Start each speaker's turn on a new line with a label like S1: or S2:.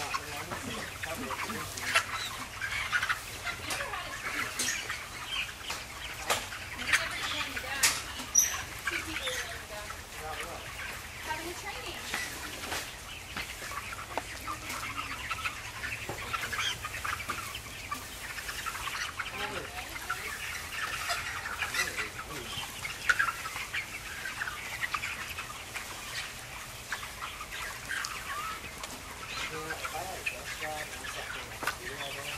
S1: not the one. that. And we sat there like, do you know what?